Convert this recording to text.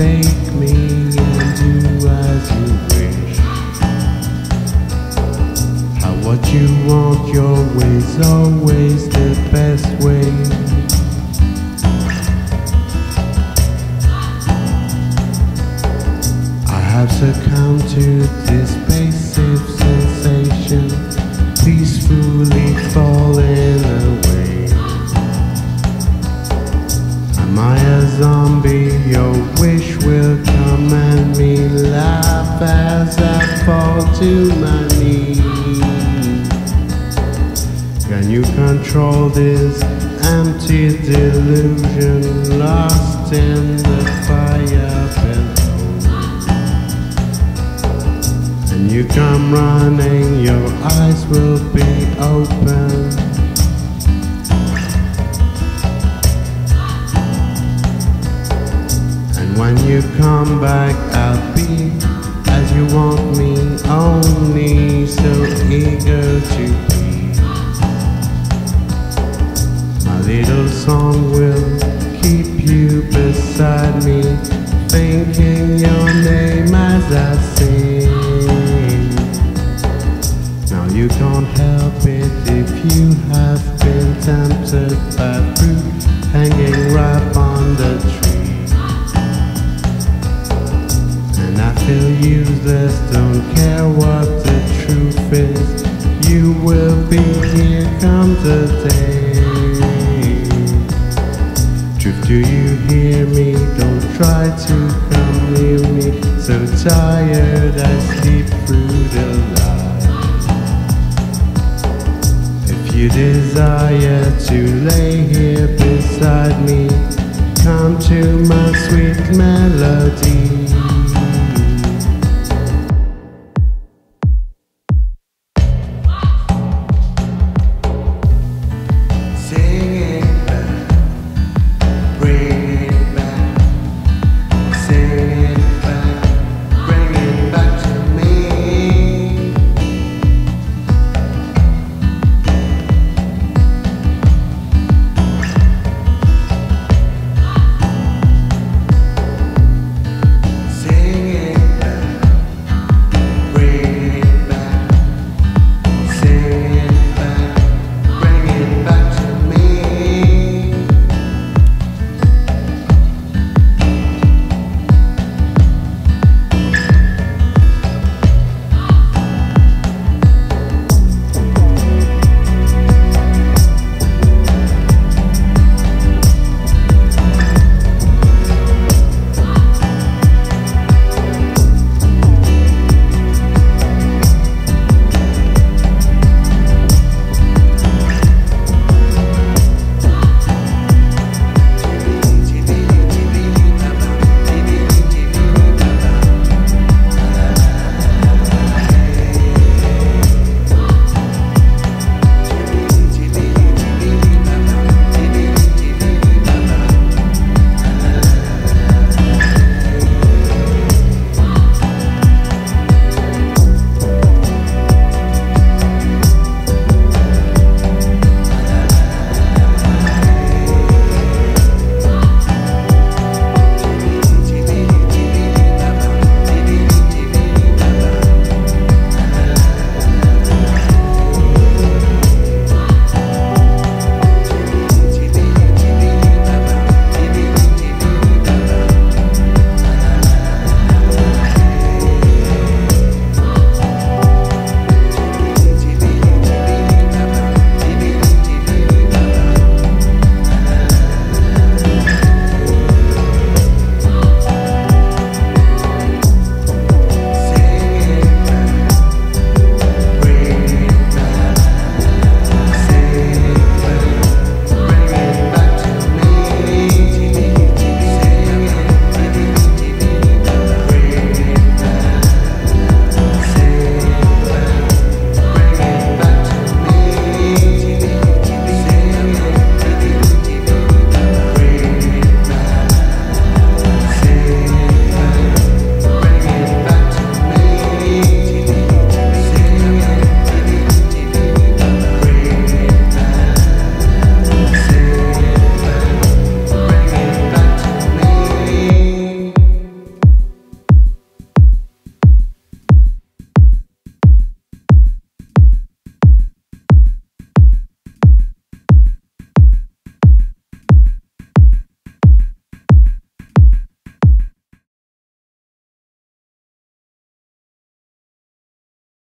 Take me and do as you wish. How what you want, your way's always the best. As I fall to my knees. Can you control this empty delusion lost in the fire below? And you come running, your eyes will be open. And when you come back, as you want me, only so eager to be. My little song will keep you beside me, thinking your name as I sing. Now you can't help it if you have been tempted by fruit hanging Feel useless, don't care what the truth is. You will be here come the day. Truth, do you hear me? Don't try to come near me. So tired, I sleep through the night. If you desire to lay here beside me, come to my sweet melody.